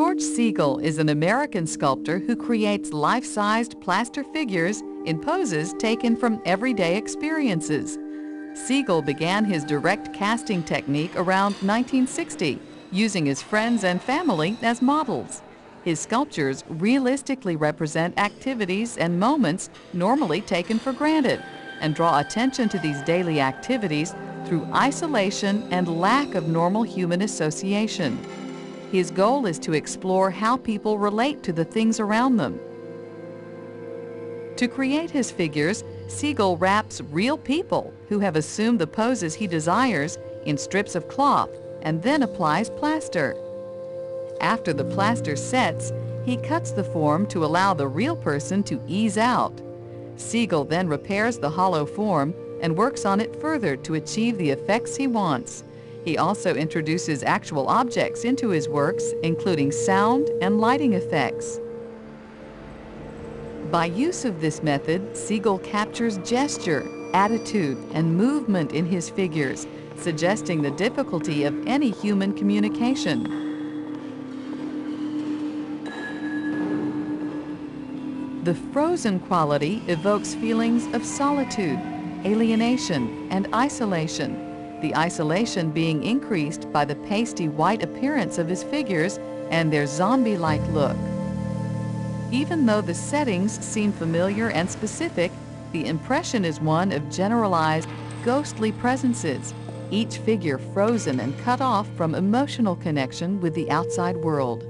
George Segal is an American sculptor who creates life-sized plaster figures in poses taken from everyday experiences. Segal began his direct casting technique around 1960, using his friends and family as models. His sculptures realistically represent activities and moments normally taken for granted and draw attention to these daily activities through isolation and lack of normal human association. His goal is to explore how people relate to the things around them. To create his figures, Segal wraps real people who have assumed the poses he desires in strips of cloth and then applies plaster. After the plaster sets, he cuts the form to allow the real person to ease out. Segal then repairs the hollow form and works on it further to achieve the effects he wants. He also introduces actual objects into his works, including sound and lighting effects. By use of this method, Segal captures gesture, attitude, and movement in his figures, suggesting the difficulty of any human communication. The frozen quality evokes feelings of solitude, alienation, and isolation, the isolation being increased by the pasty white appearance of his figures and their zombie-like look. Even though the settings seem familiar and specific, the impression is one of generalized, ghostly presences, each figure frozen and cut off from emotional connection with the outside world.